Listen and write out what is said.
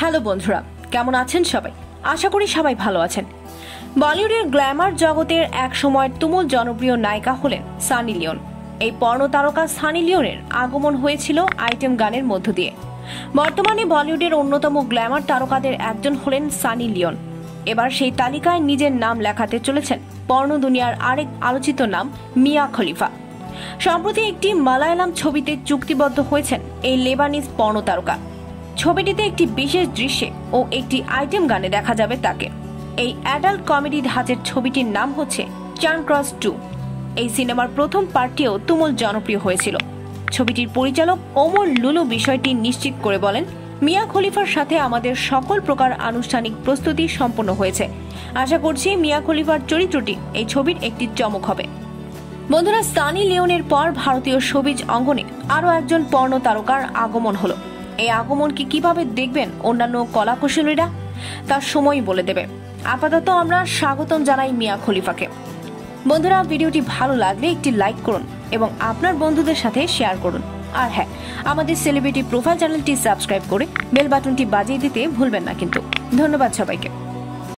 Hello বন্ধুরা, কেমন আছেন সবাই? আশা করি সবাই ভালো আছেন। বলিউডের গ্ল্যামার জগতের এক সময়ের তুমুল জনপ্রিয় নায়িকা হলেন সানি লিওন। এই পর্ণ তারকা সানি লিওনের আগমন হয়েছিল আইটেম গানের মধ্য দিয়ে। বর্তমানে বলিউডের অন্যতম গ্ল্যামার তারকাদের একজন হলেন সানি লিওন। এবার সেই তালিকায় নিজের নাম লেখাতে চলেছেন পর্ণ দুনিয়ার আরেক আলোচিত নাম মিয়া খলিফা। সম্প্রতি একটি মালায়ালাম ছবিতে চুক্তিবদ্ধ হয়েছেন এই লেবানিজ পর্ণ তারকা। ছবিটিতে একটি বিশেষ দৃশ্যে ও একটি আইটেম গানে দেখা যাবে তাকে। এই অ্যাডাল্ট কমেডি ধাঁচের ছবিটির নাম হচ্ছে চান ক্রস টু এই সিনেমার প্রথম পার্টটিও তুমুল জনপ্রিয় হয়েছিল। ছবিটির পরিচালক ওমর লুলু বিষয়টি নিশ্চিত করে বলেন, মিয়া খলিফার সাথে আমাদের সকল প্রকার আনুষ্ঠানিক প্রস্তুতি সম্পন্ন হয়েছে। আশা করছি মিয়া খলিফার চরিত্রটি এই ছবির একটি চমক হবে। বন্ধুরা, সানি লিওনের পর ভারতীয় সবিজ অঙ্গনে আরও একজন পর্ণ তারকার আগমন হলো। এই আগমনকে কীভাবে দেখবেন অন্যান্য কলাকুশলীরা তার সময় বলে দেবে। আপাতত আমরা স্বাগতম জানাই মিয়া খলিফাকে। বন্ধুরা, ভিডিওটি ভালো লাগলে একটি লাইক করুন এবং আপনার বন্ধুদের সাথে শেয়ার করুন। আর হ্যাঁ আমাদের সেলিব্রিটি প্রোফাইল চ্যানেলটি সাবস্ক্রাইব করে বেল বাটনটি বাজিয়ে দিতে ভুলবেন না কিন্তু। ধন্যবাদ সবাইকে।